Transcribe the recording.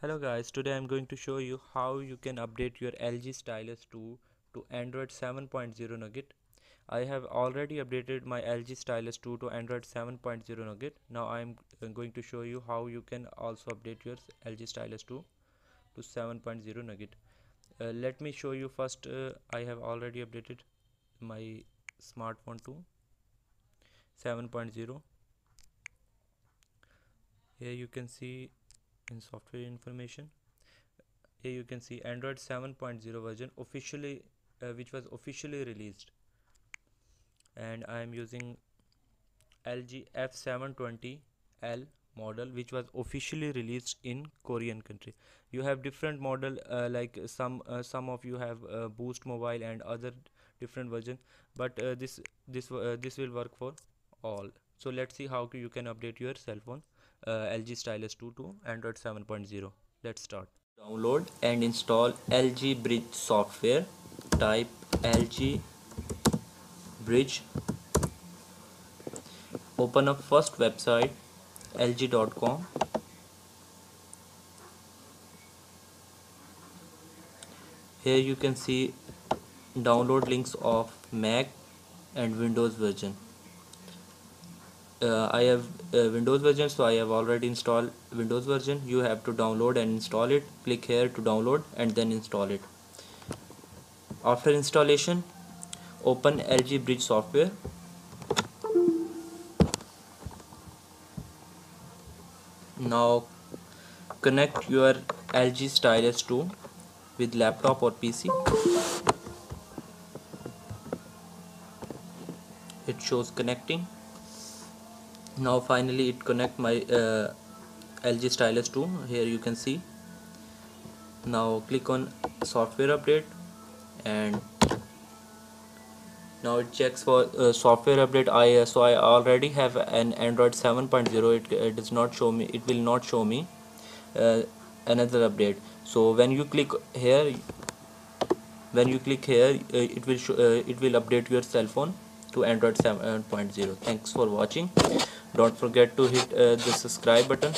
Hello guys, today I'm going to show you how you can update your LG Stylus 2 to Android 7.0 Nougat. I have already updated my LG Stylus 2 to Android 7.0 Nougat. Now I'm going to show you how you can also update your LG Stylus 2 to 7.0 Nougat. Uh, let me show you first uh, I have already updated my smartphone to 7.0 here you can see in software information. Here you can see android 7.0 version officially uh, which was officially released. And i am using lg f720l model which was officially released in korean country. You have different model uh, like some uh, some of you have uh, boost mobile and other different version but uh, this this uh, this will work for all. So let's see how you can update your cell phone Uh, LG Stylus 2 to Android 7.0 let's start. Download and install LG Bridge software. Type LG Bridge. Open up first website lg.com here you can see download links of Mac and Windows version uh, I have uh, Windows version so I have already installed Windows version. You have to download and install it. Click here to download and then install it. After installation open LG Bridge software. Now connect your LG Stylus 2 with laptop or PC it shows connecting now finally it connect my uh, LG Stylus 2 here you can see. Now click on software update and now it checks for uh, software update. I uh, so I already have an Android 7.0 it, it does not show me it will not show me uh, another update. So when you click here when you click here uh, it will show, uh, it will update your cell phone to Android 7.0 thanks for watching. Don't forget to hit uh, the subscribe button